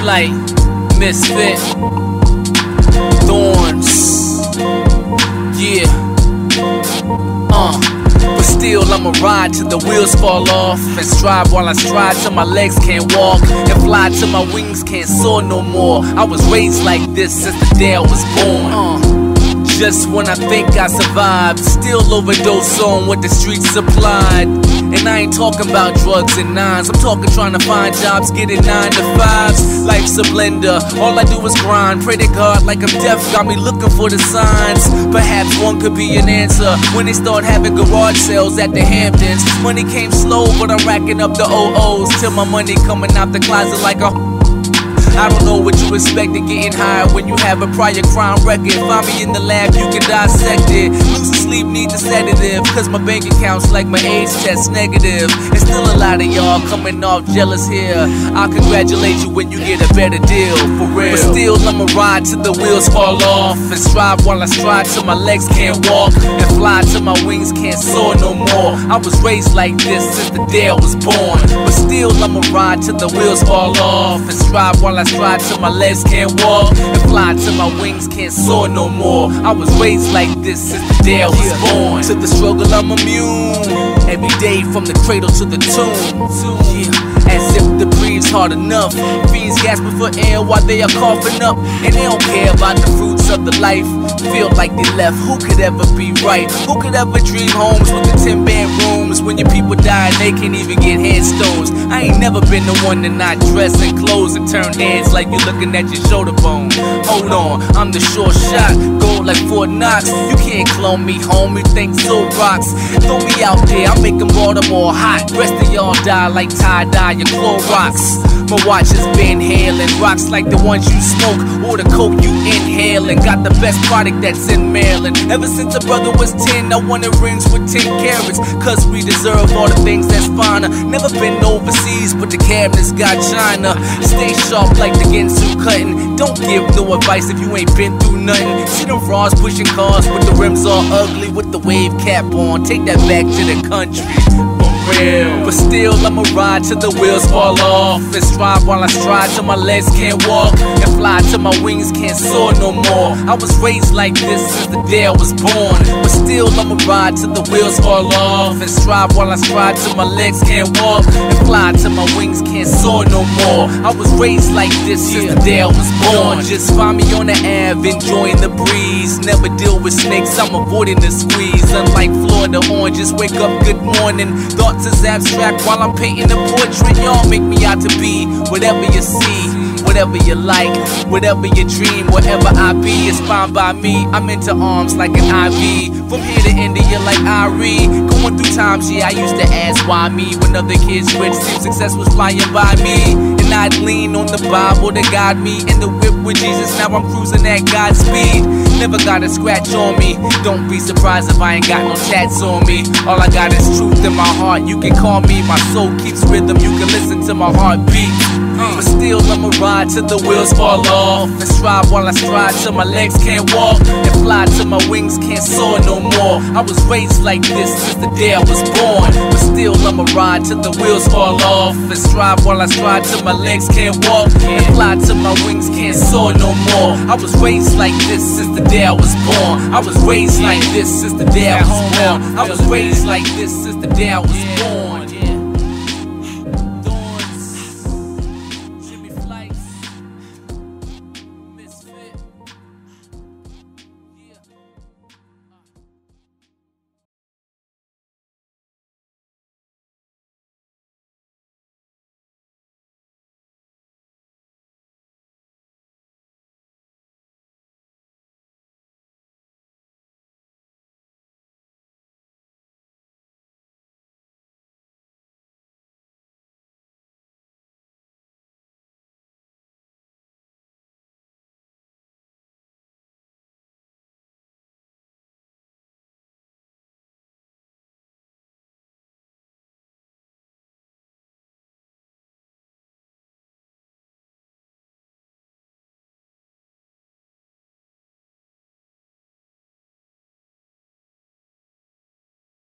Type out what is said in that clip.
flight, misfit, Thornz. Yeah. Uh. But still, I'ma ride till the wheels fall off. And strive while I stride till my legs can't walk. And fly till my wings can't soar no more. I was raised like this since the day I was born. Uh. Just when I think I survived, still overdose on what the streets supplied. And I ain't talking about drugs and nines, I'm talking trying to find jobs, getting nine to fives. Life's a blender, all I do is grind. Pray to God like I'm deaf, got me looking for the signs. Perhaps one could be an answer when they start having garage sales at the Hamptons. Money came slow, but I'm racking up the OOs till my money coming out the closet like a I don't know what you expected getting high when you have a prior crime record. Find me in the lab, you can dissect it. Sleep, need the sedative. Cause my bank account's like my age test negative. And still a lot of y'all coming off jealous here. I'll congratulate you when you get a better deal, for real. But still, I'ma ride till the wheels fall off. And strive while I stride till my legs can't walk. And fly till my wings can't soar no more. I was raised like this since the day I was born. But still, I'ma ride till the wheels fall off. And strive while I stride till my legs can't walk. And fly till my wings can't soar no more. I was raised like this since the day I was born. To the struggle, I'm immune. Every day from the cradle to the tomb. Yeah. As if the breathe's hard enough. Fiends gasping for air while they are coughing up. And they don't care about the of the life. Feel like they left. Who could ever be right? Who could ever dream homes with the 10 bedrooms? When your people die they can't even get headstones. I ain't never been the one to not dress and clothes and turn heads like you're looking at your shoulder bone. Hold on, I'm the short shot. Gold like Fort Knox. You can't clone me, homie. Think so rocks. Throw me out there, I'm making Baltimore hot. Rest of y'all die like tie dye, your Clorox. My watch has been hailing rocks like the ones you smoke or the coke you inhale. And got the best product that's in Maryland. Ever since a brother was 10, I wanted rings with 10 carats. Cause we deserve all the things that's finer. Never been overseas, but the cabinets got China. Stay sharp like the Ginsu cutting. Don't give no advice if you ain't been through nothing. See them frauds pushing cars with the rims all ugly with the wave cap on. Take that back to the country. Real. But still, I'ma ride till the wheels fall off. And strive while I stride till my legs can't walk. And fly till my wings can't soar no more. I was raised like this since the day I was born. But still, I'ma ride till the wheels fall off. And strive while I stride till my legs can't walk. And fly till my wings can't soar no more. I was raised like this since the day I was born. Just find me on the Ave, enjoying the breeze. Never deal with snakes, I'm avoiding the squeeze. Unlike Florida oranges, wake up, good morning. Thoughts is abstract while I'm painting a portrait. Y'all make me out to be whatever you see. Whatever you like, whatever you dream, wherever I be, it's fine by me. I'm into arms like an IV. From here to India, like Irie. Going through times, yeah, I used to ask why me. When other kids rich, seemed success was flying by me. And I'd lean on the Bible to guide me. In the whip with Jesus, now I'm cruising at God's speed. Never got a scratch on me. Don't be surprised if I ain't got no tats on me. All I got is truth in my heart. You can call me, my soul keeps rhythm. You can listen to my heartbeat. I'ma ride till the wheels fall off. And strive while I stride till my legs can't walk. And fly till my wings can't soar no more. I was raised like this since the day I was born. But still, I'ma ride till the wheels fall off. And strive while I stride till my legs can't walk. And fly till my wings can't soar no more. I was raised like this since the day I was born. I was raised like this since the day I was born. I was raised like this since the day I was born.